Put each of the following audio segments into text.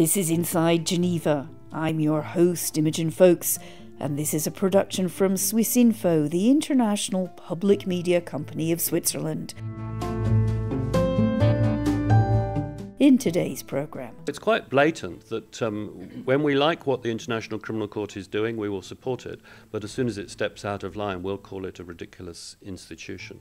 This is Inside Geneva. I'm your host, Imogen Foulkes, and this is a production from Swissinfo, the international public media company of Switzerland. In today's programme, it's quite blatant that um, when we like what the International Criminal Court is doing, we will support it, but as soon as it steps out of line, we'll call it a ridiculous institution.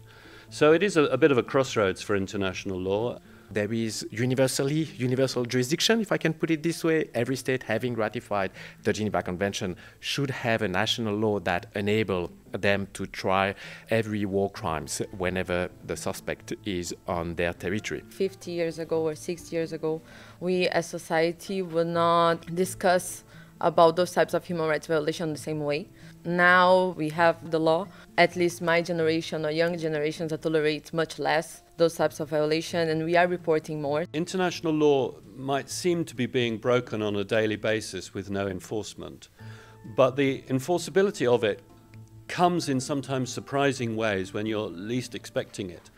So it is a, a bit of a crossroads for international law. There is universally universal jurisdiction, if I can put it this way. Every state having ratified the Geneva Convention should have a national law that enable them to try every war crimes whenever the suspect is on their territory. 50 years ago or 60 years ago, we as society would not discuss about those types of human rights violation the same way. Now we have the law, at least my generation or young generations that tolerate much less those types of violation and we are reporting more. International law might seem to be being broken on a daily basis with no enforcement, but the enforceability of it comes in sometimes surprising ways when you're least expecting it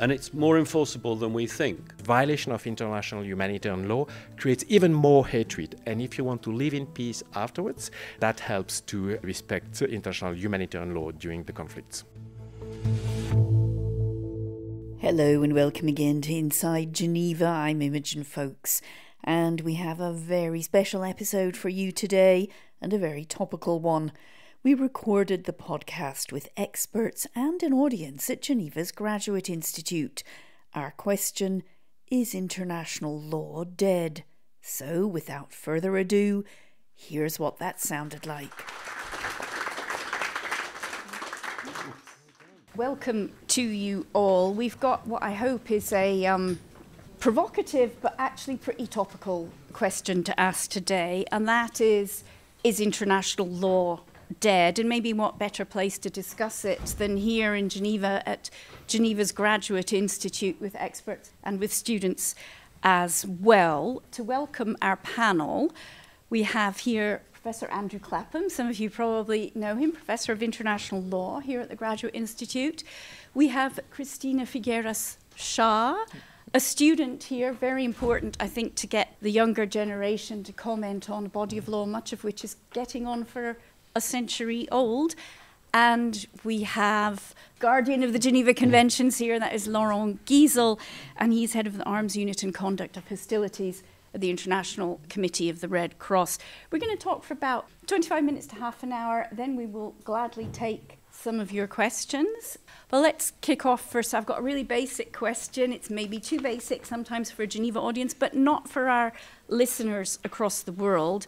and it's more enforceable than we think. Violation of international humanitarian law creates even more hatred, and if you want to live in peace afterwards, that helps to respect international humanitarian law during the conflicts. Hello and welcome again to Inside Geneva. I'm Imogen Foulkes, and we have a very special episode for you today and a very topical one we recorded the podcast with experts and an audience at Geneva's Graduate Institute. Our question Is international law dead? So, without further ado, here's what that sounded like. Welcome to you all. We've got what I hope is a um, provocative but actually pretty topical question to ask today, and that is Is international law dead, and maybe what better place to discuss it than here in Geneva at Geneva's Graduate Institute with experts and with students as well. To welcome our panel, we have here Professor Andrew Clapham. Some of you probably know him, Professor of International Law here at the Graduate Institute. We have Cristina Figueira Shah, a student here, very important, I think, to get the younger generation to comment on a body of law, much of which is getting on for a century old. And we have guardian of the Geneva Conventions here, that is Laurent Gisel, and he's head of the Arms Unit and Conduct of Hostilities the International Committee of the Red Cross. We're going to talk for about 25 minutes to half an hour, then we will gladly take some of your questions. But let's kick off first. I've got a really basic question. It's maybe too basic sometimes for a Geneva audience, but not for our listeners across the world.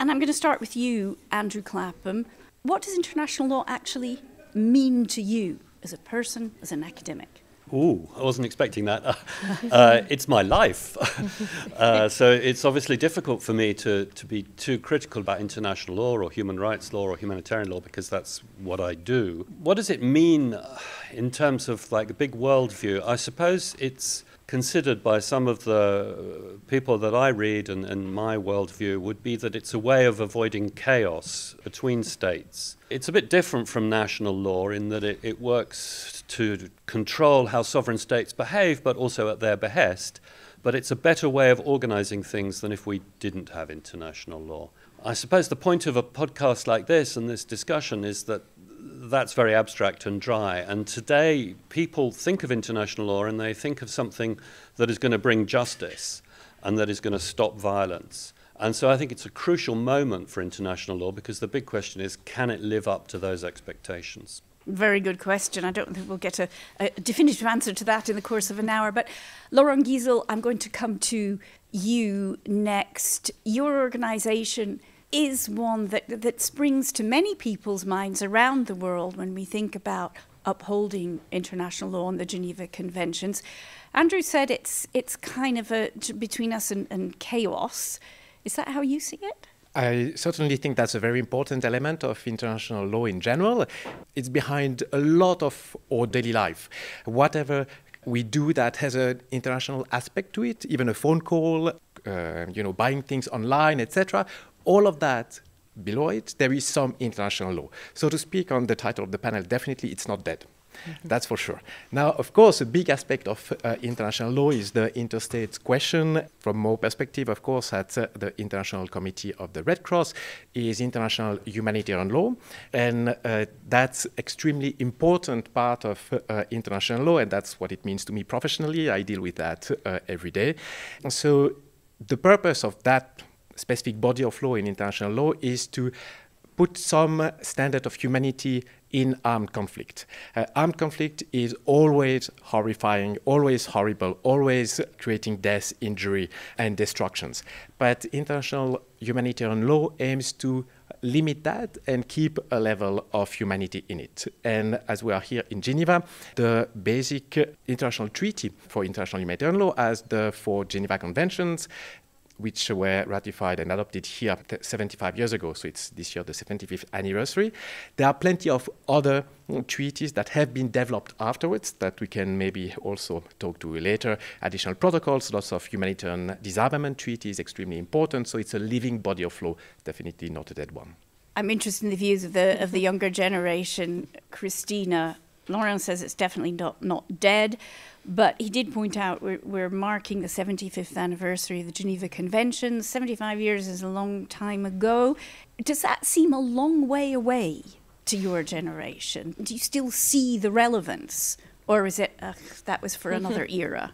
And I'm going to start with you, Andrew Clapham. What does international law actually mean to you as a person, as an academic? Ooh, I wasn't expecting that. Uh, it's my life. uh, so it's obviously difficult for me to, to be too critical about international law or human rights law or humanitarian law because that's what I do. What does it mean in terms of like a big worldview? I suppose it's considered by some of the people that I read and, and my worldview would be that it's a way of avoiding chaos between states. It's a bit different from national law in that it, it works to control how sovereign states behave, but also at their behest. But it's a better way of organizing things than if we didn't have international law. I suppose the point of a podcast like this and this discussion is that that's very abstract and dry. And today, people think of international law and they think of something that is going to bring justice and that is going to stop violence. And so I think it's a crucial moment for international law because the big question is can it live up to those expectations? Very good question. I don't think we'll get a, a definitive answer to that in the course of an hour. But Laurent Gisel, I'm going to come to you next. Your organization is one that, that springs to many people's minds around the world when we think about upholding international law and the Geneva Conventions. Andrew said it's it's kind of a between us and, and chaos. Is that how you see it? I certainly think that's a very important element of international law in general. It's behind a lot of our daily life. Whatever we do that has an international aspect to it, even a phone call, uh, you know, buying things online, etc all of that below it, there is some international law. So to speak on the title of the panel, definitely it's not dead. Mm-hmm. That's for sure. Now, of course, a big aspect of uh, international law is the interstate question. From more perspective, of course, at uh, the International Committee of the Red Cross is international humanitarian law, and uh, that's extremely important part of uh, international law, and that's what it means to me professionally. I deal with that uh, every day. So, the purpose of that specific body of law in international law is to put some standard of humanity in armed conflict. Uh, armed conflict is always horrifying, always horrible, always creating death, injury, and destructions. But international humanitarian law aims to limit that and keep a level of humanity in it. And as we are here in Geneva, the basic international treaty for international humanitarian law, as the four Geneva Conventions, which were ratified and adopted here 75 years ago. So it's this year the 75th anniversary. There are plenty of other mm, treaties that have been developed afterwards that we can maybe also talk to later. Additional protocols, lots of humanitarian disarmament treaties, extremely important. So it's a living body of law, definitely not a dead one. I'm interested in the views of the of the younger generation. Cristina, Laurent says it's definitely not, not dead. But he did point out we're, we're, marking the 75th anniversary of the Geneva Convention. 75 years is a long time ago. Does that seem a long way away to your generation? Do you still see the relevance? Or is it, uh, that was for another era?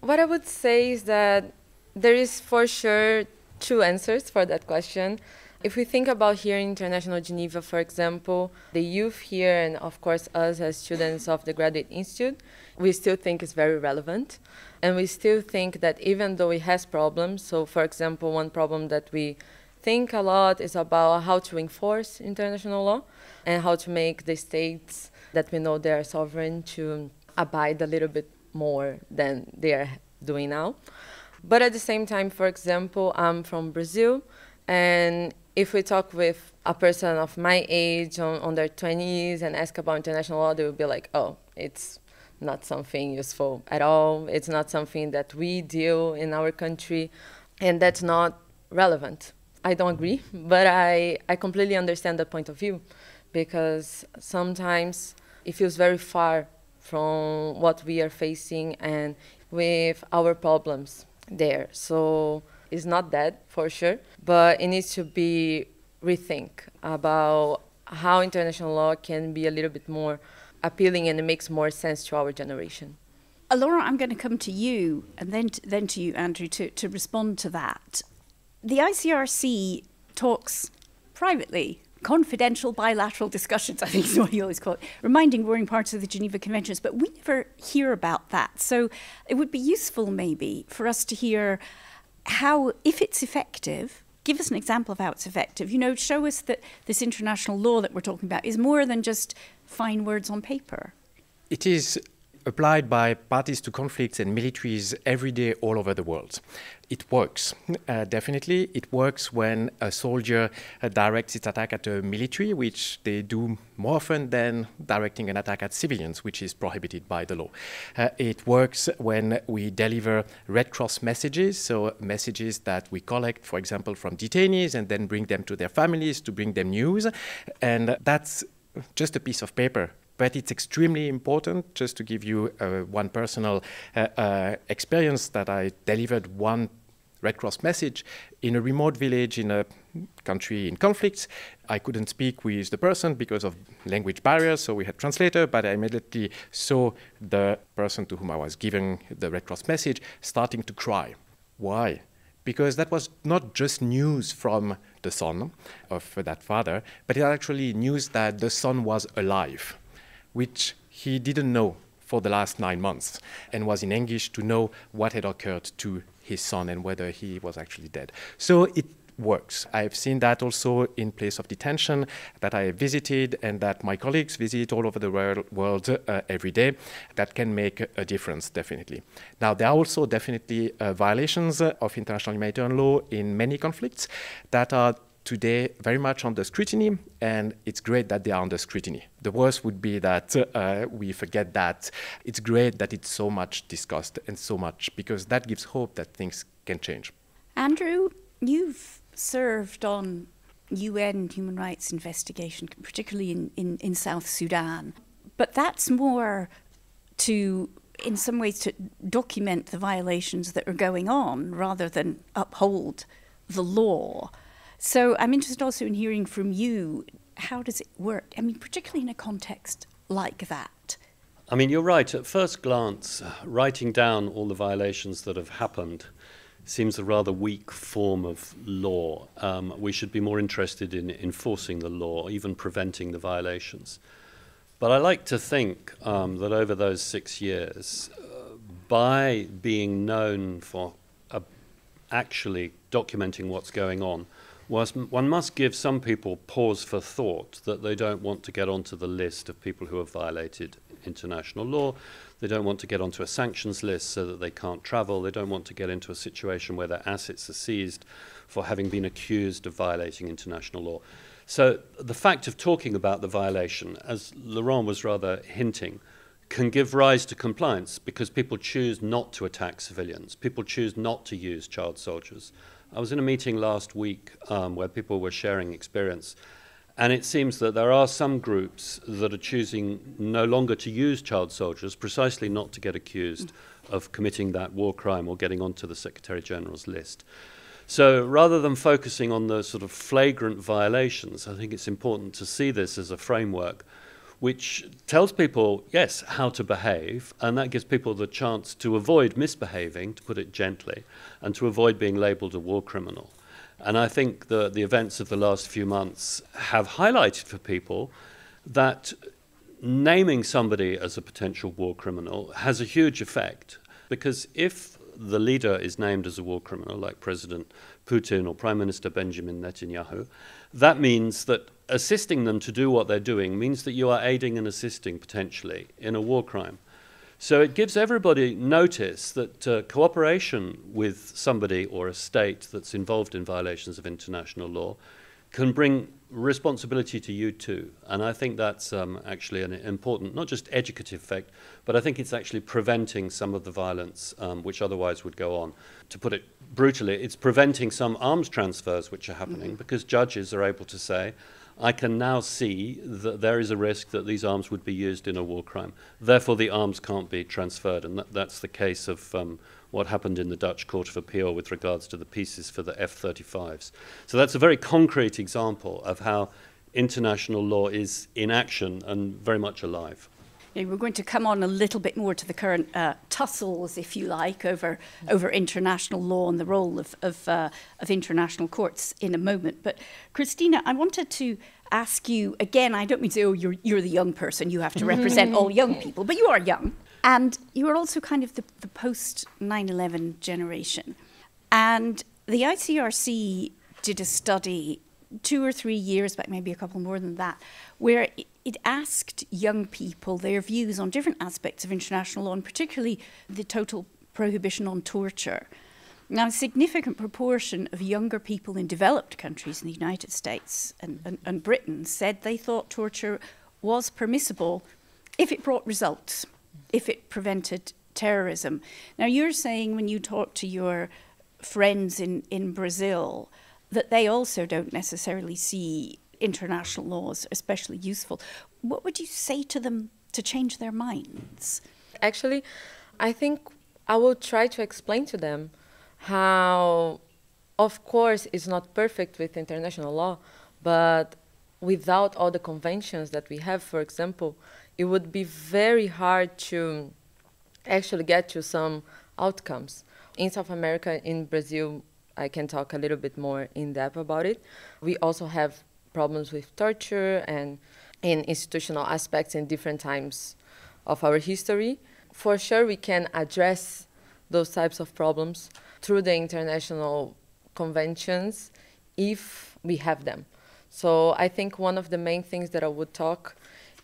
What I would say is that there is for sure two answers for that question. If we think about here in International Geneva, for example, the youth here, and of course us as students of the Graduate Institute, we still think it's very relevant. And we still think that even though it has problems, so for example, one problem that we think a lot is about how to enforce international law and how to make the states that we know they are sovereign to abide a little bit more than they are doing now. But at the same time, for example, I'm from Brazil, and if we talk with a person of my age on, on their 20s and ask about international law, they would be like, oh, it's not something useful at all. It's not something that we deal in our country, and that's not relevant. I don't agree, but I, I completely understand that point of view because sometimes it feels very far from what we are facing and with our problems there. So it's not dead for sure, but it needs to be rethink about how international law can be a little bit more appealing and it makes more sense to our generation. Laurent, I'm going to come to you and then to, then to you, Andrew, to, to respond to that. The ICRC talks privately confidential bilateral discussions, I think is what you always call it, reminding warring parts of the Geneva Conventions, but we never hear about that. So it would be useful maybe for us to hear how, if it's effective, give us an example of how it's effective. You know, show us that this international law that we're talking about is more than just fine words on paper. It is applied by parties to conflicts and militaries every day all over the world. It works, uh, definitely. It works when a soldier uh, directs its attack at a military, which they do more often than directing an attack at civilians, which is prohibited by the law. Uh, it works when we deliver Red Cross messages, so messages that we collect, for example, from detainees and then bring them to their families to bring them news. And that's just a piece of paper but it's extremely important. Just to give you uh, one personal uh, uh, experience that I delivered one Red Cross message in a remote village in a country in conflict. I couldn't speak with the person because of language barriers, so we had translator, but I immediately saw the person to whom I was giving the Red Cross message starting to cry. Why? Because that was not just news from the son of that father, but it actually news that the son was alive which he didn't know for the last nine months and was in anguish to know what had occurred to his son and whether he was actually dead. So it works. I've seen that also in place of detention that I have visited and that my colleagues visit all over the world uh, every day. That can make a difference, definitely. Now, there are also definitely uh, violations of international humanitarian law in many conflicts that are today very much under scrutiny, and it's great that they are under scrutiny. The worst would be that uh, we forget that. It's great that it's so much discussed and so much, because that gives hope that things can change. Andrew, you've served on UN human rights investigation, particularly in, in, in South Sudan. but that's more to, in some ways, to document the violations that are going on rather than uphold the law. So I'm interested also in hearing from you how does it work? I mean, particularly in a context like that. I mean, you're right. At first glance, writing down all the violations that have happened seems a rather weak form of law. Um, we should be more interested in enforcing the law, even preventing the violations. But I like to think um, that over those six years, uh, by being known for uh, actually documenting what's going on, one must give some people pause for thought that they don't want to get onto the list of people who have violated international law. They don't want to get onto a sanctions list so that they can't travel. They don't want to get into a situation where their assets are seized for having been accused of violating international law. So the fact of talking about the violation, as Laurent was rather hinting, can give rise to compliance because people choose not to attack civilians. People choose not to use child soldiers. I was in a meeting last week um, where people were sharing experience and it seems that there are some groups that are choosing no longer to use child soldiers, precisely not to get accused of committing that war crime or getting onto the Secretary General's list. So rather than focusing on the sort of flagrant violations, I think it's important to see this as a framework which tells people, yes, how to behave, and that gives people the chance to avoid misbehaving, to put it gently, and to avoid being labeled a war criminal. And I think the, the events of the last few months have highlighted for people that naming somebody as a potential war criminal has a huge effect. Because if the leader is named as a war criminal, like President Putin or Prime Minister Benjamin Netanyahu, that means that assisting them to do what they're doing means that you are aiding and assisting potentially in a war crime. So it gives everybody notice that uh, cooperation with somebody or a state that's involved in violations of international law can bring responsibility to you too. And I think that's um, actually an important, not just educative effect, but I think it's actually preventing some of the violence um, which otherwise would go on. To put it brutally, it's preventing some arms transfers which are happening mm-hmm. because judges are able to say, I can now see that there is a risk that these arms would be used in a war crime. Therefore, the arms can't be transferred, and that, that's the case of um, what happened in the Dutch Court of Appeal with regards to the pieces for the F 35s. So, that's a very concrete example of how international law is in action and very much alive. We're going to come on a little bit more to the current uh, tussles, if you like, over over international law and the role of of, uh, of international courts in a moment. But Cristina, I wanted to ask you again. I don't mean to say, oh, you're you're the young person. You have to represent all young people, but you are young. And you are also kind of the, the post 9 11 generation. And the ICRC did a study two or three years back, maybe a couple more than that, where it, asked young people their views on different aspects of international law, and particularly the total prohibition on torture. Now, a significant proportion of younger people in developed countries in the United States and, and, and Britain said they thought torture was permissible if it brought results if it prevented terrorism. Now, you're saying when you talk to your friends in, in Brazil that they also don't necessarily see international laws especially useful. What would you say to them to change their minds? Actually, I think I will try to explain to them how, of course, it's not perfect with international law, but without all the conventions that we have, for example, it would be very hard to actually get to some outcomes. In South America, in Brazil, I can talk a little bit more in depth about it. We also have problems with torture and in institutional aspects in different times of our history. For sure, we can address those types of problems through the international conventions if we have them. So I think one of the main things that I would talk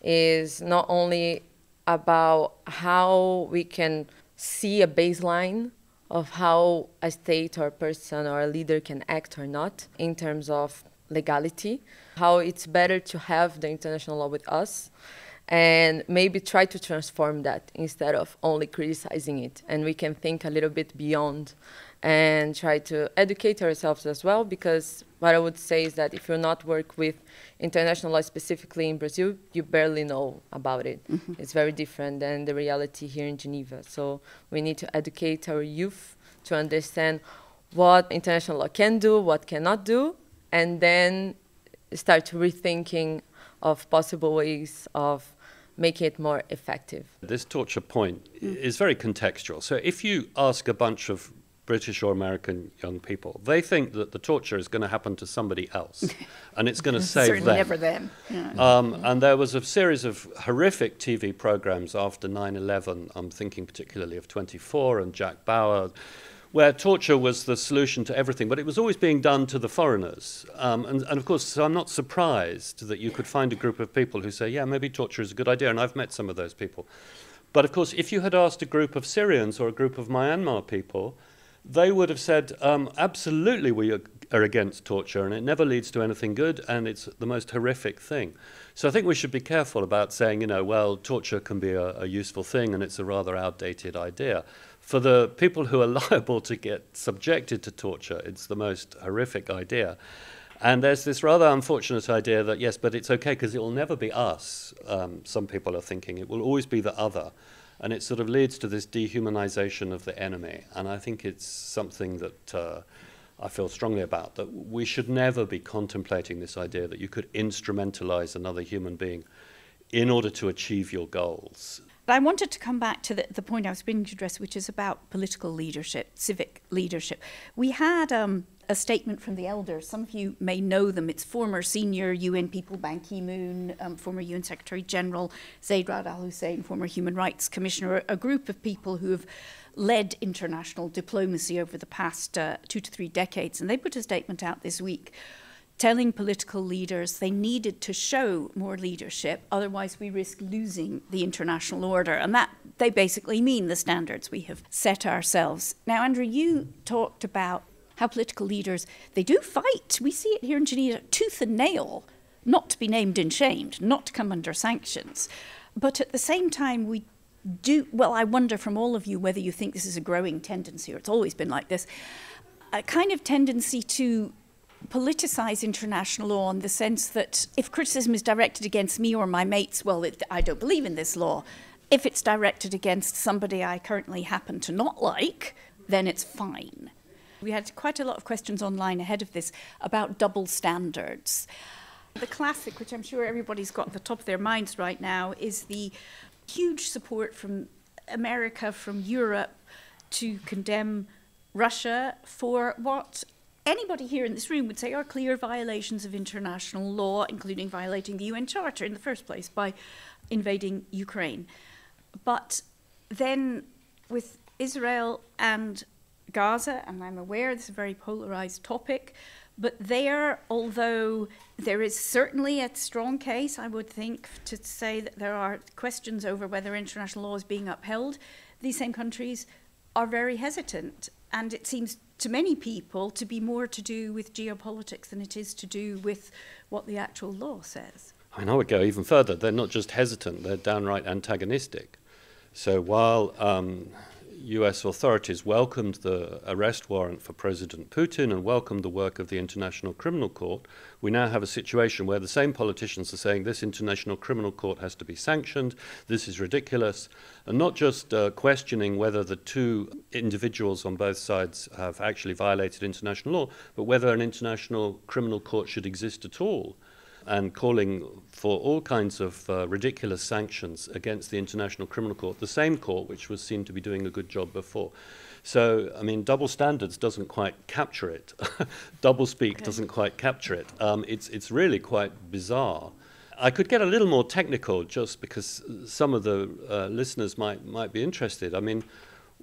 is not only about how we can see a baseline of how a state or person or a leader can act or not in terms of legality, how it's better to have the international law with us, and maybe try to transform that instead of only criticizing it. And we can think a little bit beyond and try to educate ourselves as well because what I would say is that if you're not work with international law specifically in Brazil, you barely know about it. Mm-hmm. It's very different than the reality here in Geneva. So we need to educate our youth to understand what international law can do, what cannot do, and then start to rethinking of possible ways of making it more effective. This torture point is very contextual. So if you ask a bunch of British or American young people. They think that the torture is going to happen to somebody else, and it's going to save Certainly them. never them. Yeah. Um, and there was a series of horrific TV programs after 9/11. I'm thinking particularly of 24 and Jack Bauer, where torture was the solution to everything, but it was always being done to the foreigners. Um, and, and of course, so I'm not surprised that you could find a group of people who say, "Yeah, maybe torture is a good idea," and I've met some of those people. But of course, if you had asked a group of Syrians or a group of Myanmar people, they would have said, um, absolutely, we are, against torture, and it never leads to anything good, and it's the most horrific thing. So I think we should be careful about saying, you know, well, torture can be a, a useful thing, and it's a rather outdated idea. For the people who are liable to get subjected to torture, it's the most horrific idea. And there's this rather unfortunate idea that, yes, but it's okay because it will never be us, um, some people are thinking. It will always be the other. And it sort of leads to this dehumanization of the enemy. And I think it's something that uh, I feel strongly about, that we should never be contemplating this idea that you could instrumentalize another human being in order to achieve your goals. But I wanted to come back to the, the point I was beginning to address, which is about political leadership, civic leadership. We had um, a statement from the elders. Some of you may know them. It's former senior UN people Ban Ki moon, um, former UN Secretary General Zeid Ra'ad Al Hussein, former Human Rights Commissioner, a group of people who have led international diplomacy over the past uh, two to three decades. And they put a statement out this week telling political leaders they needed to show more leadership, otherwise, we risk losing the international order. And that they basically mean the standards we have set ourselves. Now, Andrew, you talked about how political leaders they do fight. We see it here in Geneva, tooth and nail, not to be named and shamed, not to come under sanctions. But at the same time, we do well. I wonder from all of you whether you think this is a growing tendency, or it's always been like this, a kind of tendency to politicize international law in the sense that if criticism is directed against me or my mates, well, it, I don't believe in this law. If it's directed against somebody I currently happen to not like, then it's fine. We had quite a lot of questions online ahead of this about double standards. The classic, which I'm sure everybody's got at the top of their minds right now, is the huge support from America, from Europe, to condemn Russia for what anybody here in this room would say are clear violations of international law, including violating the UN Charter in the first place by invading Ukraine. But then with Israel and Gaza, and I'm aware this is a very polarized topic, but there, although there is certainly a strong case, I would think, to say that there are questions over whether international law is being upheld, these same countries are very hesitant. and it seems to many people to be more to do with geopolitics than it is to do with what the actual law says. I I would go even further. They're not just hesitant, they're downright antagonistic. So while um, US authorities welcomed the arrest warrant for President Putin and welcomed the work of the International Criminal Court, we now have a situation where the same politicians are saying this International Criminal Court has to be sanctioned, this is ridiculous, and not just uh, questioning whether the two individuals on both sides have actually violated international law, but whether an International Criminal Court should exist at all and calling for all kinds of uh, ridiculous sanctions against the International Criminal Court, the same court which was seen to be doing a good job before. So, I mean, double standards doesn't quite capture it. double speak okay. doesn't quite capture it. Um, it's, it's really quite bizarre. I could get a little more technical just because some of the uh, listeners might, might be interested. I mean,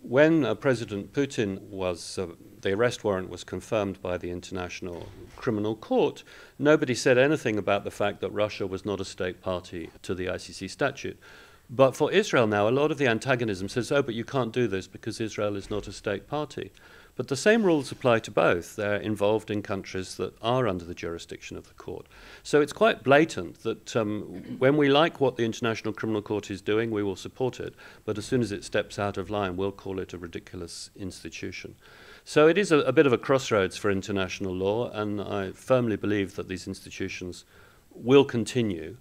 when uh, President Putin was, uh, the arrest warrant was confirmed by the International Criminal Court, nobody said anything about the fact that Russia was not a state party to the ICC statute. But for Israel now, a lot of the antagonism says, oh, but you can't do this because Israel is not a state party. But the same rules apply to both. They're involved in countries that are under the jurisdiction of the court. So it's quite blatant that um, when we like what the International Criminal Court is doing, we will support it. But as soon as it steps out of line, we'll call it a ridiculous institution. So it is a, a bit of a crossroads for international law, and I firmly believe that these institutions will continue.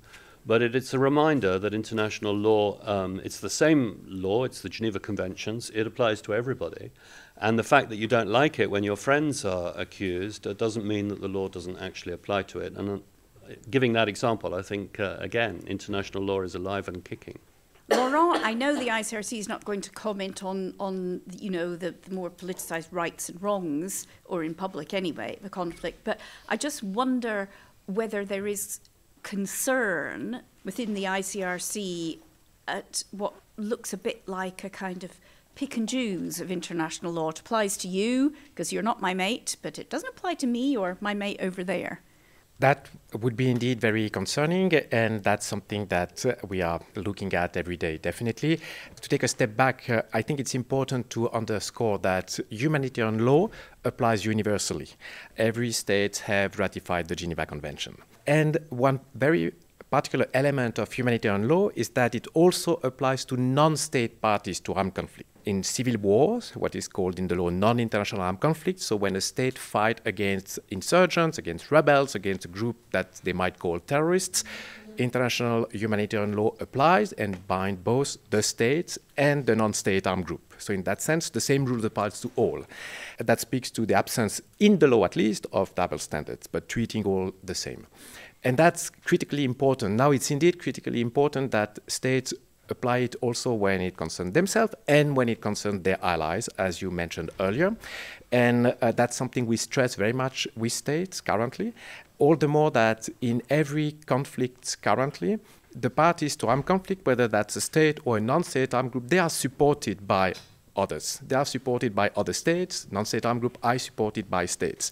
But it, it's a reminder that international law, um, it's the same law, it's the Geneva Conventions, it applies to everybody. And the fact that you don't like it when your friends are accused uh, doesn't mean that the law doesn't actually apply to it. And uh, giving that example, I think, uh, again, international law is alive and kicking. Laurent, I know the ICRC is not going to comment on, on you know, the, the more politicised rights and wrongs, or in public anyway, the conflict, but I just wonder whether there is concern within the ICRC at what looks a bit like a kind of pick and choose of international law. It applies to you because you're not my mate, but it doesn't apply to me or my mate over there. That would be indeed very concerning, and that's something that uh, we are looking at every day, definitely. To take a step back, uh, I think it's important to underscore that humanitarian law applies universally. Every state have ratified the Geneva Convention. And one very particular element of humanitarian law is that it also applies to non-state parties to armed conflict. In civil wars, what is called in the law non-international armed conflict, so when a state fight against insurgents, against rebels, against a group that they might call terrorists, international humanitarian law applies and binds both the states and the non-state armed group. So in that sense, the same rule applies to all. That speaks to the absence, in the law at least, of double standards, but treating all the same. And that's critically important. Now, it's indeed critically important that states apply it also when it concerns themselves and when it concerns their allies, as you mentioned earlier. And uh, that's something we stress very much with states currently. All the more that in every conflict currently, the parties to armed conflict, whether that's a state or a non-state armed group, they are supported by others. They are supported by other states. Non-state armed group are supported by states.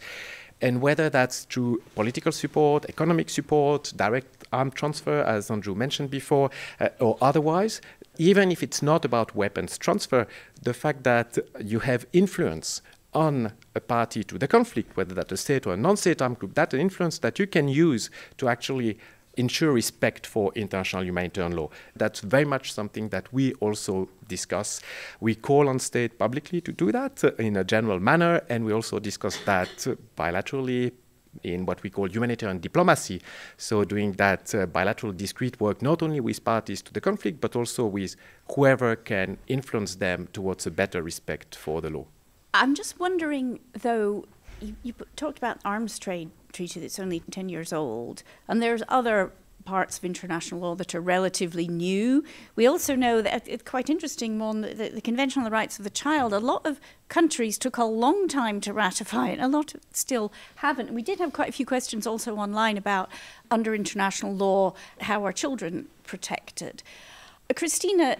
And whether that's through political support, economic support, direct arm transfer, as Andrew mentioned before, uh, or otherwise, even if it's not about weapons transfer, the fact that you have influence on a party to the conflict, whether that's a state or a non-state armed group, that's an influence that you can use to actually ensure respect for international humanitarian law. That's very much something that we also discuss. We call on state publicly to do that uh, in a general manner, and we also discuss that bilaterally in what we call humanitarian diplomacy. So, doing that uh, bilateral discrete work not only with parties to the conflict, but also with whoever can influence them towards a better respect for the law. I'm just wondering, though, you, you talked about arms trade treaty that's only 10 years old, and there's other parts of international law that are relatively new. We also know that it's quite interesting, one the, the Convention on the Rights of the Child, a lot of countries took a long time to ratify it, a lot still haven't. We did have quite a few questions also online about under international law how are children protected. Uh, Cristina,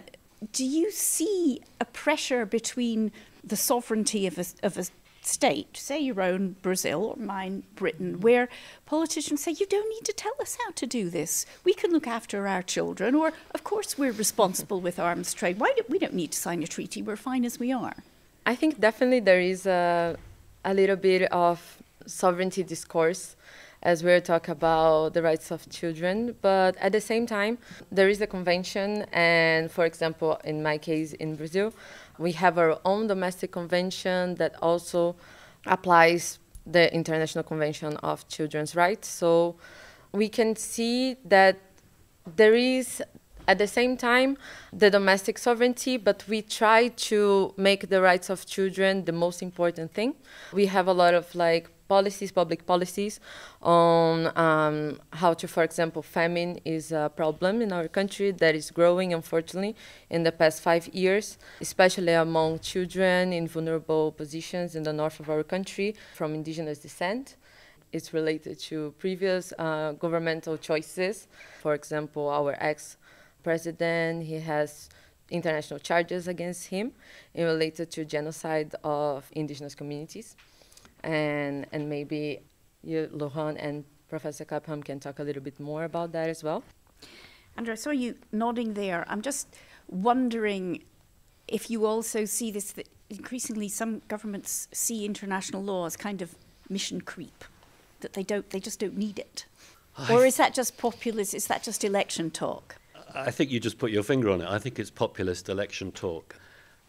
do you see a pressure between the sovereignty of a, of a state, say your own Brazil or mine Britain, where politicians say, you don't need to tell us how to do this. We can look after our children, or of course we're responsible with arms trade. Why do we don't need to sign a treaty? We're fine as we are. I think definitely there is a, a little bit of sovereignty discourse as we're talking about the rights of children. But at the same time, there is a convention, and for example, in my case in Brazil, we have our own domestic convention that also applies the International Convention of Children's Rights. So we can see that there is at the same time the domestic sovereignty but we try to make the rights of children the most important thing we have a lot of like policies, public policies on um, how to, for example, famine is a problem in our country that is growing, unfortunately, in the past five years, especially among children in vulnerable positions in the north of our country from indigenous descent. It's related to previous uh, governmental choices. For example, our ex-president, he has international charges against him in related to genocide of indigenous communities and and maybe you, Laurent and Professor Clapham can talk a little bit more about that as well. Andrew, I saw you nodding there. I'm just wondering if you also see this that increasingly some governments see international law as kind of mission creep, that they don't, they just don't need it. Or is that just populist? Is that just election talk? I think you just put your finger on it. I think it's populist election talk.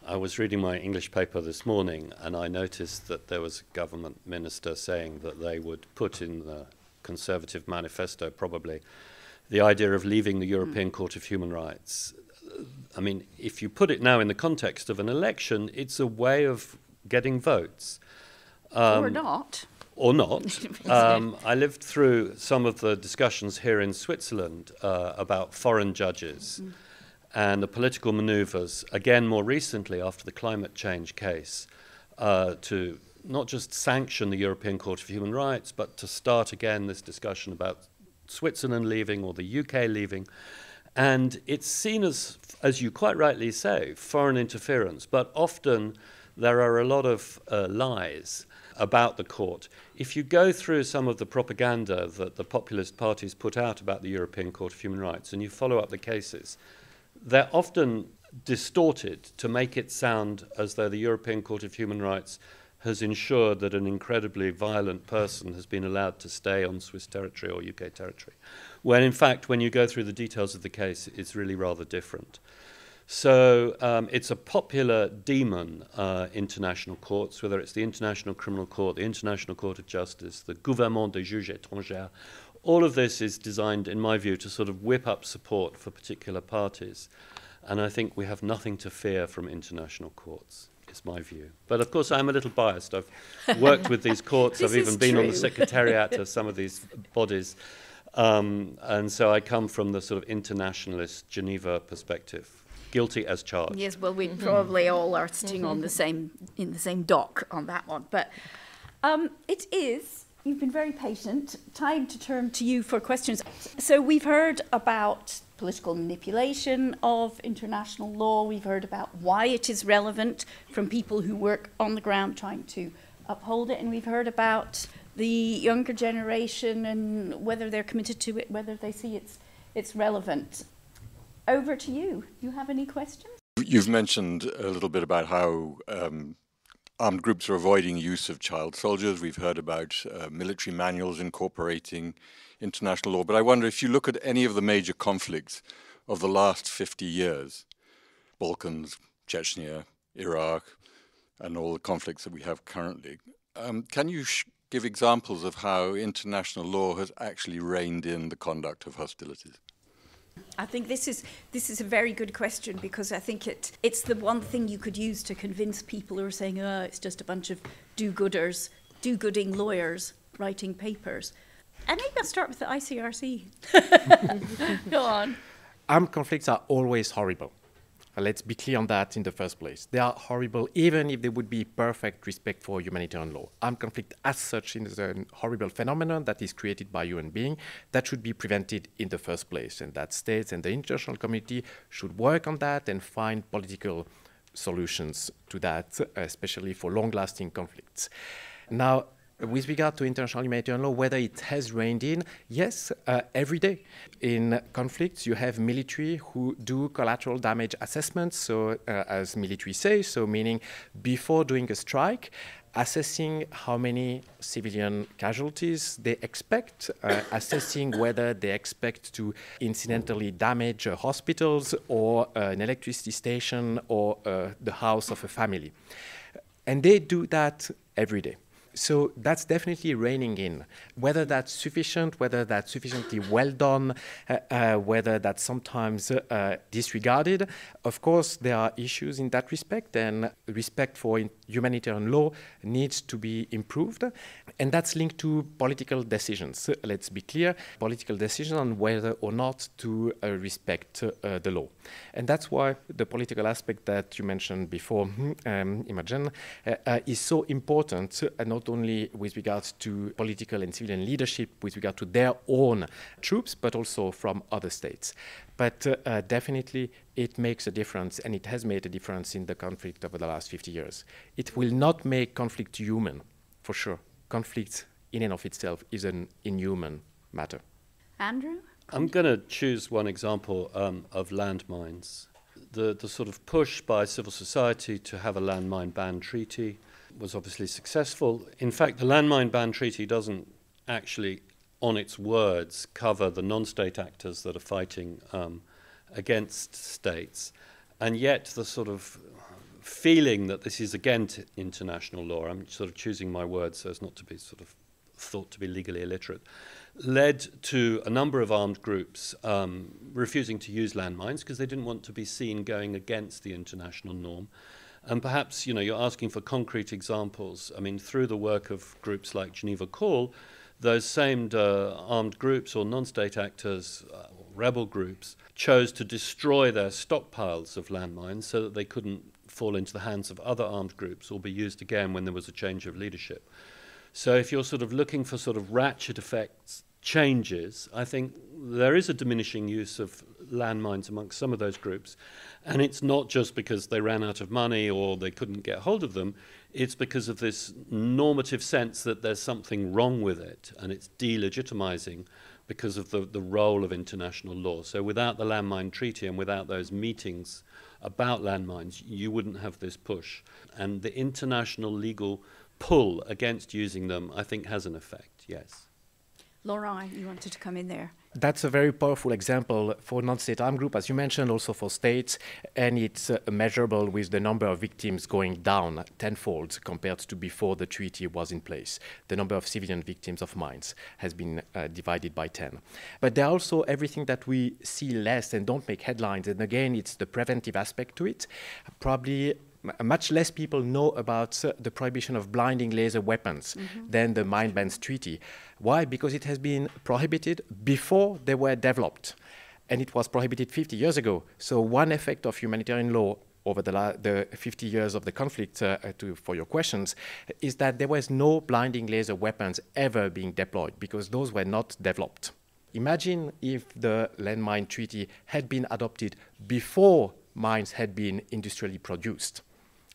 I was reading my English paper this morning and I noticed that there was a government minister saying that they would put in the Conservative manifesto probably the idea of leaving the European mm. Court of Human Rights. I mean, if you put it now in the context of an election, it's a way of getting votes. Um, or not. Or not. um, I lived through some of the discussions here in Switzerland uh, about foreign judges mm. And the political maneuvers, again, more recently after the climate change case, uh, to not just sanction the European Court of Human Rights, but to start again this discussion about Switzerland leaving or the UK leaving. And it's seen as, as you quite rightly say, foreign interference, but often there are a lot of uh, lies about the court. If you go through some of the propaganda that the populist parties put out about the European Court of Human Rights and you follow up the cases, they're often distorted to make it sound as though the European Court of Human Rights has ensured that an incredibly violent person has been allowed to stay on Swiss territory or UK territory. When in fact, when you go through the details of the case, it's really rather different. So um, it's a popular demon, uh, international courts, whether it's the International Criminal Court, the International Court of Justice, the Gouvernement des Juges étrangers. All of this is designed, in my view, to sort of whip up support for particular parties. And I think we have nothing to fear from international courts is my view. But of course, I'm a little biased. I've worked with these courts. I've even been true. on the secretariat of some of these bodies. Um, and so I come from the sort of internationalist Geneva perspective. Guilty as charged. Yes, well, we probably all are sitting on the same in the same dock on that one. But um, it is. You've been very patient. Time to turn to you for questions. So we've heard about political manipulation of international law. We've heard about why it is relevant from people who work on the ground trying to uphold it. And we've heard about the younger generation and whether they're committed to it, whether they see it's, it's relevant. Over to you. Do you have any questions? You've mentioned a little bit about how um, armed groups are avoiding use of child soldiers. We've heard about uh, military manuals incorporating international law. But I wonder if you look at any of the major conflicts of the last 50 years, Balkans, Chechnya, Iraq, and all the conflicts that we have currently, um, can you give examples of how international law has actually reined in the conduct of hostilities? I think this is this is a very good question because I think it it's the one thing you could use to convince people who are saying, "Oh, it's just a bunch of do-gooders, do-gooding lawyers writing papers." I think I'll start with the ICRC. Go on. Armed conflicts are always horrible. Let's be clear on that in the first place. They are horrible even if there would be perfect respect for humanitarian law. Armed conflict as such is a horrible phenomenon that is created by human beings that should be prevented in the first place and that states and the international community should work on that and find political solutions to that, especially for long-lasting conflicts. Now, with regard to international humanitarian law, whether it has reined in, yes, uh, every day. In conflicts, you have military who do collateral damage assessments, so uh, as military says, so meaning before doing a strike, assessing how many civilian casualties they expect, uh, assessing whether they expect to incidentally damage uh, hospitals or uh, an electricity station or uh, the house of a family. And they do that every day. So that's definitely reining in. Whether that's sufficient, whether that's sufficiently well done, uh, uh, whether that's sometimes uh, disregarded, of course, there are issues in that respect, and respect for humanitarian law needs to be improved. And that's linked to political decisions. Let's be clear political decisions on whether or not to uh, respect uh, the law. And that's why the political aspect that you mentioned before, um, Imogen, uh, is so important, not only with regards to political and civilian leadership, with regard to their own troops, but also from other states. But uh, uh, definitely, it makes a difference, and it has made a difference in the conflict over the last 50 years. It will not make conflict human, for sure. Conflict in and of itself is an inhuman matter. Andrew? I'm going to choose one example um, of landmines. the, the sort of push by civil society to have a landmine ban treaty was obviously successful. In fact, the landmine ban treaty doesn't actually, on its words, cover the non state actors that are fighting um, against states. And yet, the sort of feeling that this is against international law, I'm sort of choosing my words so as not to be sort of thought to be legally illiterate, led to a number of armed groups um, refusing to use landmines because they didn't want to be seen going against the international norm. And perhaps, you know, you're asking for concrete examples. I mean, through the work of groups like Geneva Call, those same uh, armed groups or non-state actors, uh, rebel groups, chose to destroy their stockpiles of landmines so that they couldn't fall into the hands of other armed groups or be used again when there was a change of leadership. So if you're sort of looking for sort of ratchet effects changes, I think there is a diminishing use of landmines amongst some of those groups. And it's not just because they ran out of money or they couldn't get hold of them, it's because of this normative sense that there's something wrong with it and it's delegitimizing because of the, the role of international law. So without the landmine treaty and without those meetings about landmines, you wouldn't have this push. And the international legal pull against using them, I think, has an effect, yes. Laurent, you wanted to come in there. That's a very powerful example for non-state armed group, as you mentioned, also for states, and it's uh, measurable with the number of victims going down tenfold compared to before the treaty was in place. The number of civilian victims of mines has been uh, divided by 10. But there are also everything that we see less and don't make headlines, and again, it's the preventive aspect to it. Probably much less people know about uh, the prohibition of blinding laser weapons mm-hmm. than the Mine Bans Treaty. Why? Because it has been prohibited before they were developed. And it was prohibited 50 years ago. So, one effect of humanitarian law over the, la- the 50 years of the conflict, uh, uh, to, for your questions, is that there was no blinding laser weapons ever being deployed because those were not developed. Imagine if the landmine treaty had been adopted before mines had been industrially produced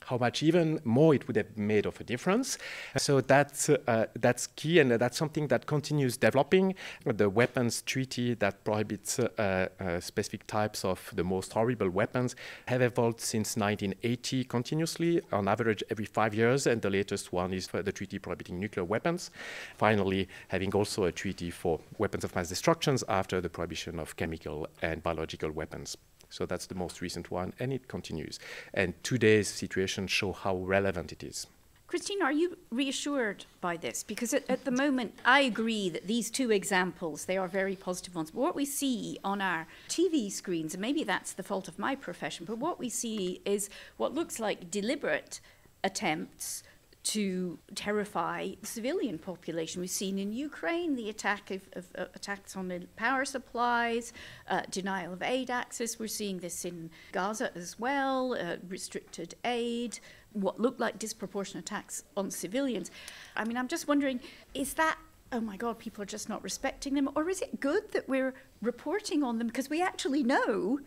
how much even more it would have made of a difference. So that's, uh, that's key, and that's something that continues developing. The weapons treaty that prohibits uh, uh, specific types of the most horrible weapons have evolved since 1980 continuously, on average every five years, and the latest one is the treaty prohibiting nuclear weapons. Finally, having also a treaty for weapons of mass destruction after the prohibition of chemical and biological weapons. So that's the most recent one, and it continues. And today's situation show how relevant it is. Cristina, are you reassured by this? Because at, at, the moment, I agree that these two examples, they are very positive ones. But what we see on our TV screens, and maybe that's the fault of my profession, but what we see is what looks like deliberate attempts to terrify the civilian population. We've seen in Ukraine the attack of, of uh, attacks on the power supplies, uh, denial of aid access. We're seeing this in Gaza as well, uh, restricted aid, what looked like disproportionate attacks on civilians. I mean, I'm just wondering, is that oh my God, people are just not respecting them? Or is it good that we're reporting on them because we actually know,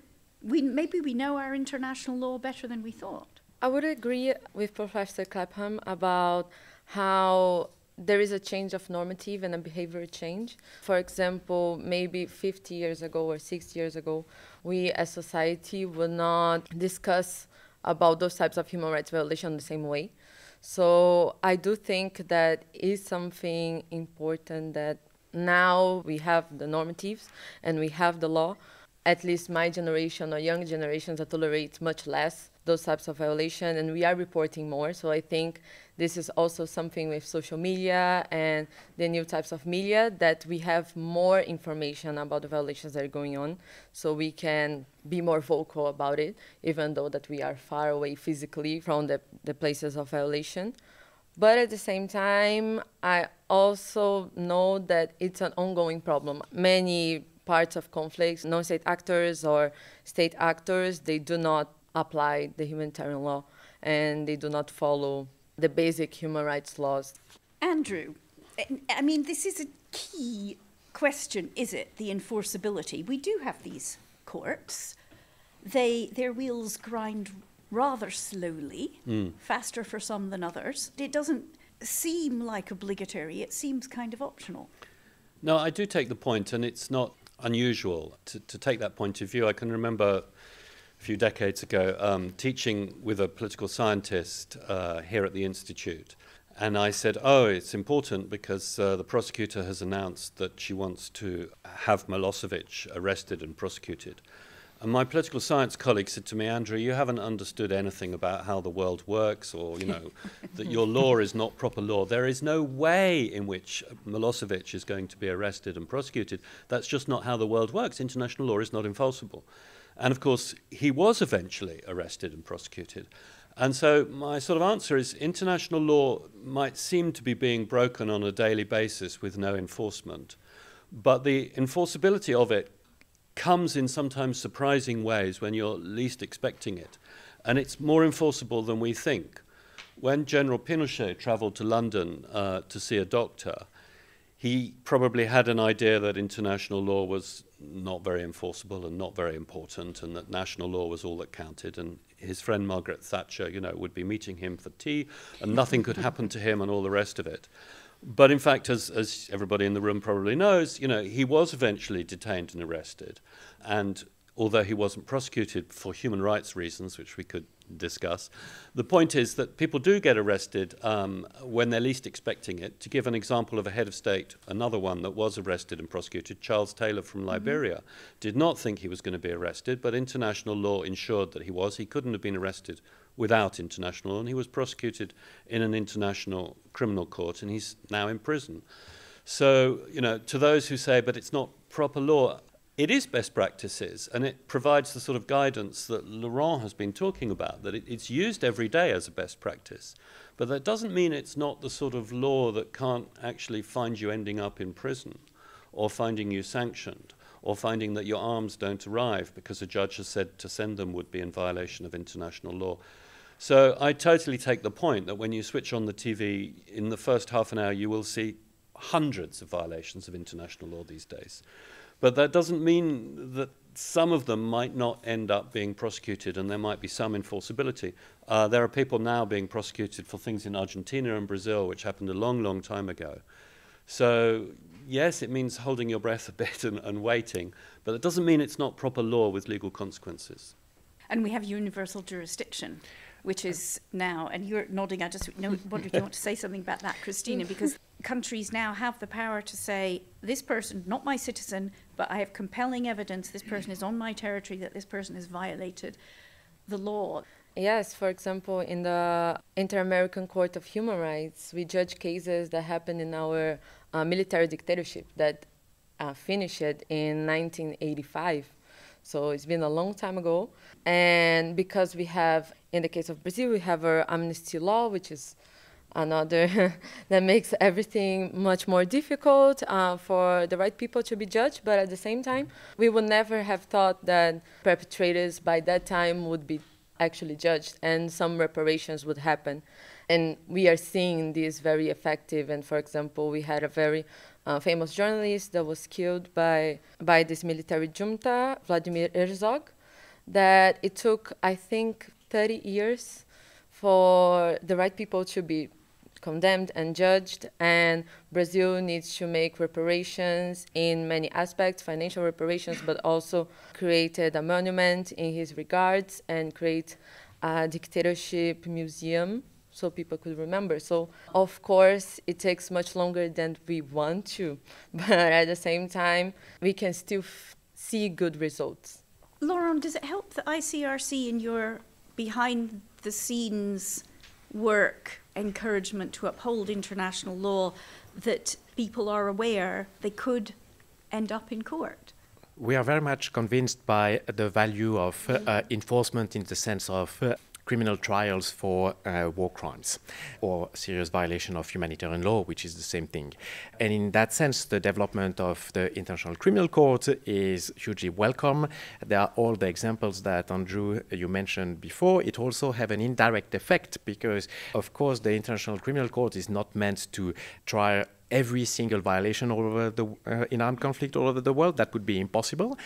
we, maybe we know our international law better than we thought? I would agree with Professor Clapham about how there is a change of normative and a behavior change. For example, maybe 50 years ago or 60 years ago, we as society would not discuss about those types of human rights violation the same way. So I do think that is something important that now we have the normatives and we have the law. At least my generation or young generations that tolerate much less those types of violation and we are reporting more. So i think this is also something with social media and the new types of media that we have more information about the violations that are going on. So we can be more vocal about it even though that we are far away physically from the, the places of violation. But at the same time i also know that it's an ongoing problem. Many parts of conflicts non-state actors or state actors they do not apply the humanitarian law and they do not follow the basic human rights laws. Andrew, I mean, this is a key question, is it? The enforceability. We do have these courts. They, their wheels grind rather slowly, mm. faster for some than others. It doesn't seem like obligatory, it seems kind of optional. No, I do take the point, and it's not unusual to, to take that point of view. I can remember a few decades ago um, teaching with a political scientist uh, here at the Institute. And I said, Oh, it's important because uh, the prosecutor has announced that she wants to have Milosevic arrested and prosecuted. And my political science colleague said to me, Andrew, you haven't understood anything about how the world works or, you know, that your law is not proper law. There is no way in which Milosevic is going to be arrested and prosecuted. That's just not how the world works. International law is not enforceable. And of course, he was eventually arrested and prosecuted. And so my sort of answer is international law might seem to be being broken on a daily basis with no enforcement. But the enforceability of it comes in sometimes surprising ways when you're least expecting it. And it's more enforceable than we think. When General Pinochet traveled to London uh, to see a doctor, he probably had an idea that international law was not very enforceable and not very important, and that national law was all that counted. And his friend Margaret Thatcher, you know, would be meeting him for tea, and nothing could happen to him, and all the rest of it. But in fact, as, as everybody in the room probably knows, you know, he was eventually detained and arrested, and although he wasn't prosecuted for human rights reasons, which we could discuss, the point is that people do get arrested um, when they're least expecting it. To give an example of a head of state, another one that was arrested and prosecuted, Charles Taylor from mm-hmm. Liberia, did not think he was going to be arrested, but international law ensured that he was. He couldn't have been arrested without international law, and he was prosecuted in an international criminal court, and he's now in prison. So, you know, to those who say, but it's not proper law, it is best practices, and it provides the sort of guidance that Laurent has been talking about, that it, it's used every day as a best practice. But that doesn't mean it's not the sort of law that can't actually find you ending up in prison, or finding you sanctioned, or finding that your arms don't arrive because a judge has said to send them would be in violation of international law. So I totally take the point that when you switch on the TV, in the first half an hour, you will see hundreds of violations of international law these days. But that doesn't mean that some of them might not end up being prosecuted and there might be some enforceability. Uh, there are people now being prosecuted for things in Argentina and Brazil, which happened a long, long time ago. So, yes, it means holding your breath a bit and, and waiting, but it doesn't mean it's not proper law with legal consequences. And we have universal jurisdiction which is now, and you're nodding, I just wonder if you want to say something about that, Cristina, because countries now have the power to say, this person, not my citizen, but I have compelling evidence this person is on my territory, that this person has violated the law. Yes, for example, in the Inter American Court of Human Rights, we judge cases that happened in our uh, military dictatorship that uh, finished in 1985. So it's been a long time ago. And because we have, in the case of Brazil, we have our amnesty law, which is another that makes everything much more difficult uh, for the right people to be judged. But at the same time, we would never have thought that perpetrators by that time would be actually judged and some reparations would happen. And we are seeing this very effective. And for example, we had a very uh, famous journalist that was killed by, by this military junta, Vladimir Herzog, that it took, I think, 30 years for the right people to be condemned and judged, and Brazil needs to make reparations in many aspects, financial reparations, but also created a monument in his regards and create a dictatorship museum so people could remember. So, of course, it takes much longer than we want to, but at the same time, we can still see good results. Laurent, does it help the ICRC in your behind the scenes work, encouragement to uphold international law, that people are aware they could end up in court? We are very much convinced by the value of uh, enforcement in the sense of uh, criminal trials for uh, war crimes or serious violation of humanitarian law, which is the same thing. And in that sense, the development of the International Criminal Court is hugely welcome. There are all the examples that Andrew you mentioned before. It also have an indirect effect because, of course, the International Criminal Court is not meant to try every single violation all over the uh, in armed conflict all over the world. That would be impossible.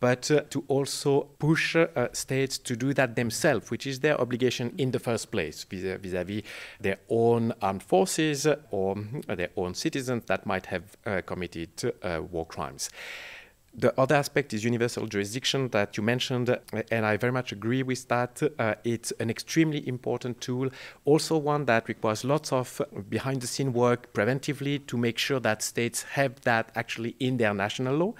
But uh, to also push uh, states to do that themselves, which is their obligation in the first place vis-à-vis their own armed forces or uh, their own citizens that might have uh, committed uh, war crimes. The other aspect is universal jurisdiction that you mentioned, and I very much agree with that. Uh, it's an extremely important tool, also one that requires lots of behind the scene work preventively to make sure that states have that actually in their national law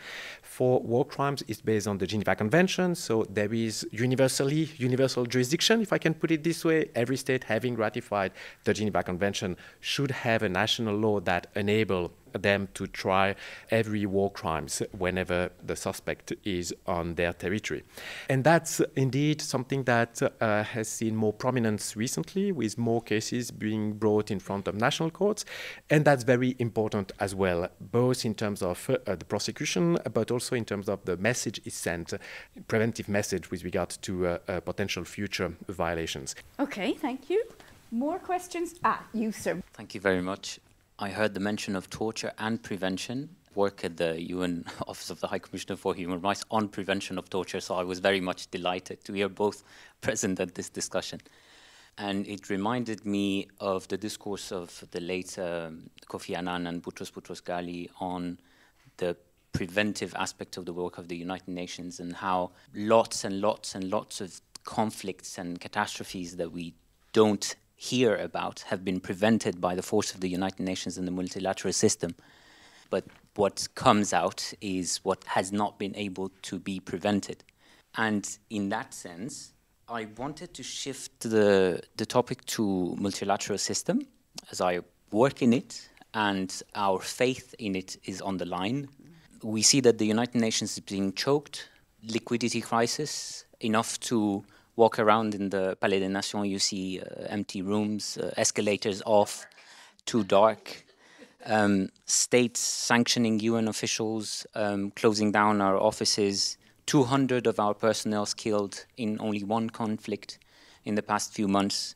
for war crimes it's based on the Geneva Convention. So there is universally universal jurisdiction, if I can put it this way. Every state having ratified the Geneva Convention should have a national law that enable them to try every war crimes whenever the suspect is on their territory. And that's indeed something that uh, has seen more prominence recently, with more cases being brought in front of national courts. And that's very important as well, both in terms of uh, the prosecution, but also in terms of the message is sent, preventive message with regard to uh, uh potential future violations. Okay, thank you. More questions? Ah, you, sir. Thank you very much. I heard the mention of torture and prevention. Work at the UN Office of the High Commissioner for Human Rights on prevention of torture, so I was very much delighted to hear both present at this discussion. And it reminded me of the discourse of the late um, Kofi Annan and Boutros Boutros Ghali on the preventive aspect of the work of the United Nations and how lots and lots and lots of conflicts and catastrophes that we don't hear about have been prevented by the force of the United Nations and the multilateral system. But what comes out is what has not been able to be prevented. And in that sense, I wanted to shift the, the topic to multilateral system as I work in it and our faith in it is on the line. We see that the United Nations is being choked, liquidity crisis, enough to walk around in the Palais des Nations, you see uh, empty rooms, uh, escalators off, too dark. Um, states sanctioning UN officials, um, closing down our offices, 200 of our personnel killed in only one conflict in the past few months.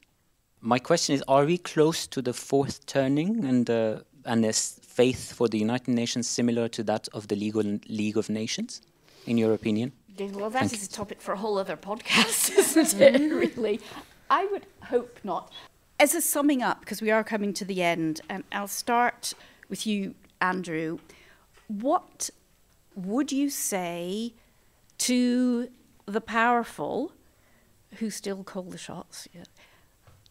My question is Are we close to the fourth turning and, uh, and faith for the United Nations similar to that of the League of Nations, in your opinion? Well, that is a topic for a whole other podcast, isn't it, mm-hmm. really? I would hope not. As a summing up, because we are coming to the end, and I'll start with you, Andrew. What would you say to the powerful who still call the shots? Yeah.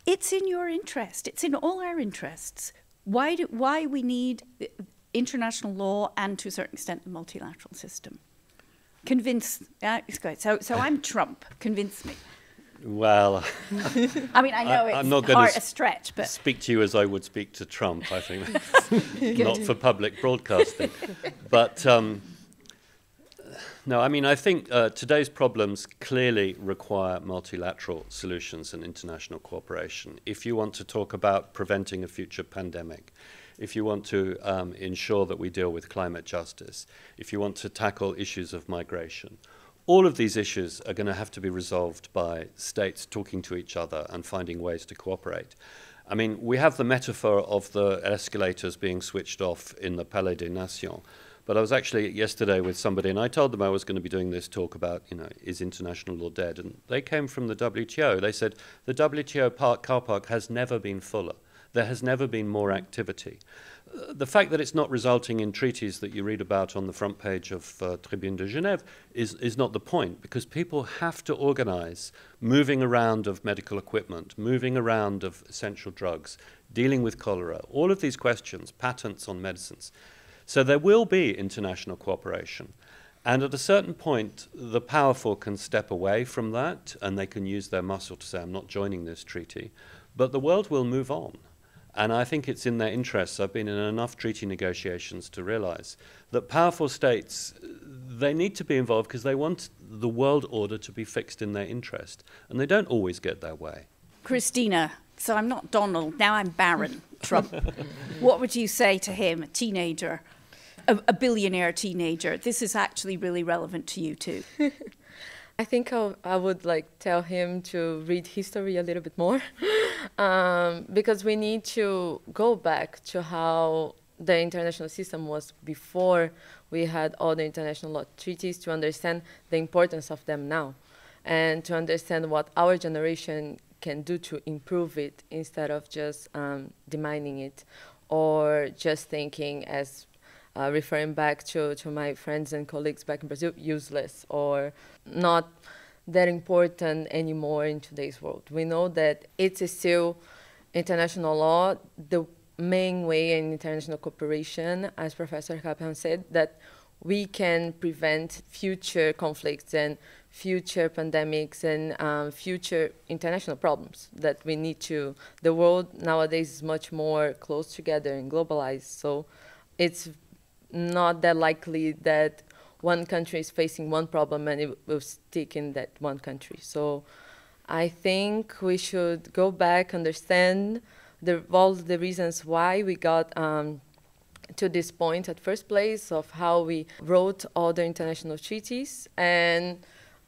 It's in your interest. It's in all our interests. Why do why we need uh, international law and to a certain extent the multilateral system? Convince. Uh, it's great. so, so I'm Trump. Convince me. Well, I mean, I know I, it's not hard, a stretch, but speak to you as I would speak to Trump. I think not for public broadcasting, but um, no. I mean, I think uh, today's problems clearly require multilateral solutions and international cooperation. If you want to talk about preventing a future pandemic, if you want to um, ensure that we deal with climate justice, if you want to tackle issues of migration, all of these issues are going to have to be resolved by states talking to each other and finding ways to cooperate. I mean, we have the metaphor of the escalators being switched off in the Palais des Nations. But I was actually yesterday with somebody, and I told them I was going to be doing this talk about, you know, is international law dead? And they came from the WTO. They said the WTO park, car park has never been fuller. There has never been more activity. Uh, the fact that it's not resulting in treaties that you read about on the front page of uh, Tribune de Genève is, is not the point because people have to organize moving around of medical equipment, moving around of essential drugs, dealing with cholera, all of these questions, patents on medicines. So there will be international cooperation. And at a certain point, the powerful can step away from that and they can use their muscle to say, I'm not joining this treaty. But the world will move on. And I think it's in their interests. I've been in enough treaty negotiations to realize that powerful states, they need to be involved because they want the world order to be fixed in their interest. And they don't always get their way. Cristina, so I'm not Donald, now I'm Barron Trump. what would you say to him, a teenager, a, a billionaire teenager? This is actually really relevant to you too. I think I'll, I would like tell him to read history a little bit more, um, because we need to go back to how the international system was before we had all the international law treaties to understand the importance of them now, and to understand what our generation can do to improve it instead of just um, it or just thinking as uh, referring back to, to my friends and colleagues back in Brazil, useless or not that important anymore in today's world. We know that it's still international law, the main way in international cooperation, as Professor Clapham said, that we can prevent future conflicts and future pandemics and um, future international problems that we need to. The world nowadays is much more close together and globalized, so it's not that likely that one country is facing one problem and it will stick in that one country. So I think we should go back, understand the, all the reasons why we got um, to this point at first place of how we wrote all the international treaties and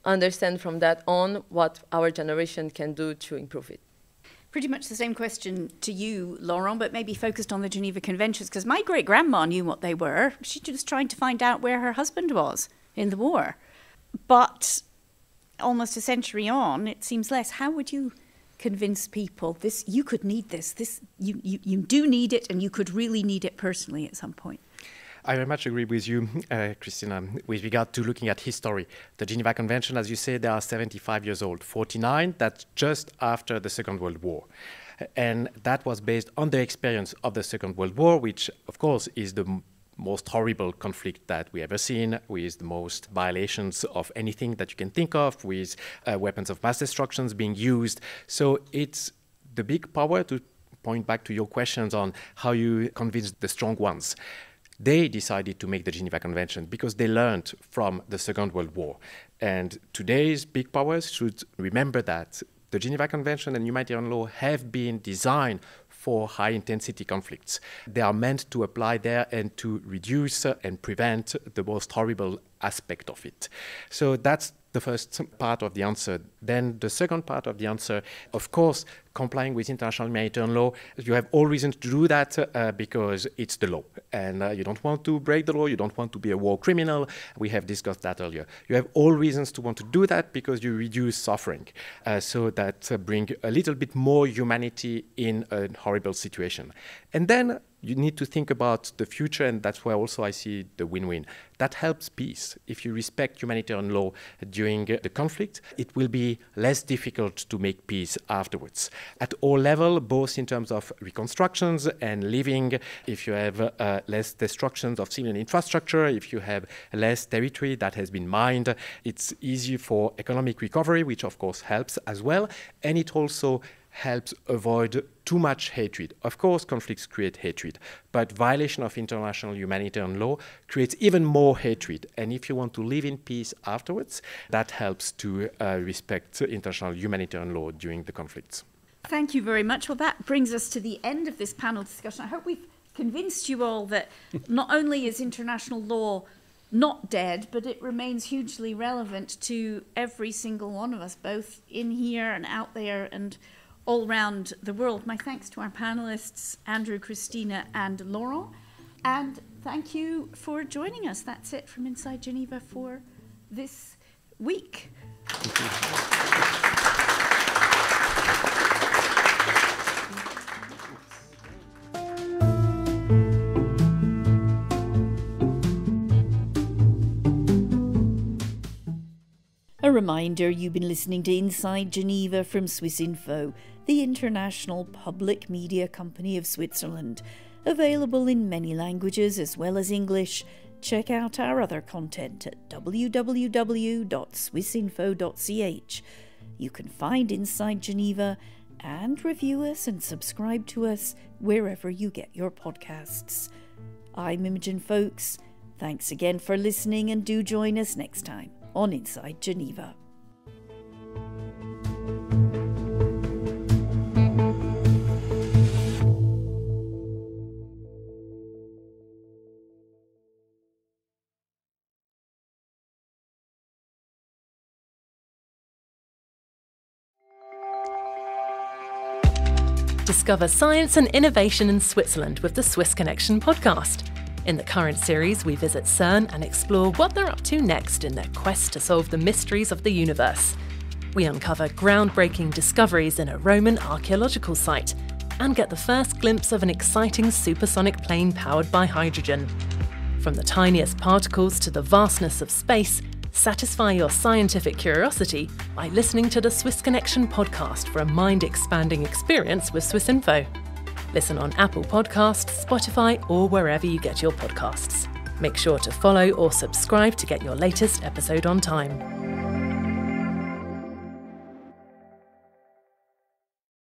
understand from that on what our generation can do to improve it. Pretty much the same question to you, Laurent, but maybe focused on the Geneva Conventions, because my great grandma knew what they were. She was trying to find out where her husband was in the war. But almost a century on, it seems less. How would you convince people this you could need this this you, you, you do need it and you could really need it personally at some point I very much agree with you, uh, Cristina, with regard to looking at history. The Geneva Convention, as you say, they are 75 years old. 49, that's just after the Second World War. And that was based on the experience of the Second World War, which, of course, is the most horrible conflict that we ever seen, with the most violations of anything that you can think of, with uh, weapons of mass destructions being used. So it's the big power to point back to your questions on how you convince the strong ones. They decided to make the Geneva Convention because they learned from the Second World War. And today's big powers should remember that the Geneva Convention and humanitarian law have been designed for high intensity conflicts. They are meant to apply there and to reduce and prevent the most horrible aspect of it. So that's the first part of the answer. Then the second part of the answer, of course, complying with international humanitarian law. You have all reasons to do that uh, because it's the law. And uh, you don't want to break the law, you don't want to be a war criminal. We have discussed that earlier. You have all reasons to want to do that because you reduce suffering. Uh, so that uh, bring a little bit more humanity in a horrible situation. And then you need to think about the future, and that's where also I see the win win. That helps peace. If you respect humanitarian law during the conflict, it will be less difficult to make peace afterwards. At all level, both in terms of reconstructions and living, if you have uh, less destructions of civilian infrastructure, if you have less territory that has been mined, it's easy for economic recovery, which of course helps as well, and it also helps avoid too much hatred. Of course, conflicts create hatred, but violation of international humanitarian law creates even more hatred. And if you want to live in peace afterwards, that helps to uh, respect international humanitarian law during the conflicts. Thank you very much. Well, that brings us to the end of this panel discussion. I hope we've convinced you all that not only is international law not dead, but it remains hugely relevant to every single one of us, both in here and out there and all around the world. My thanks to our panelists, Andrew, Cristina, and Laurent. And thank you for joining us. That's it from Inside Geneva for this week. Reminder you've been listening to Inside Geneva from Swiss Info the international public media company of Switzerland. Available in many languages as well as English. Check out our other content at www.swissinfo.ch. You can find Inside Geneva and review us and subscribe to us wherever you get your podcasts. I'm Imogen Foulkes. Thanks again for listening and do join us next time on Inside Geneva. Discover science and innovation in Switzerland with the Swiss Connection podcast. In the current series, we visit CERN and explore what they're up to next in their quest to solve the mysteries of the universe. We uncover groundbreaking discoveries in a Roman archaeological site and get the first glimpse of an exciting supersonic plane powered by hydrogen. From the tiniest particles to the vastness of space, satisfy your scientific curiosity by listening to the Swiss Connection podcast for a mind expanding experience with Swiss Info. Listen on Apple Podcasts, Spotify, or wherever you get your podcasts. Make sure to follow or subscribe to get your latest episode on time.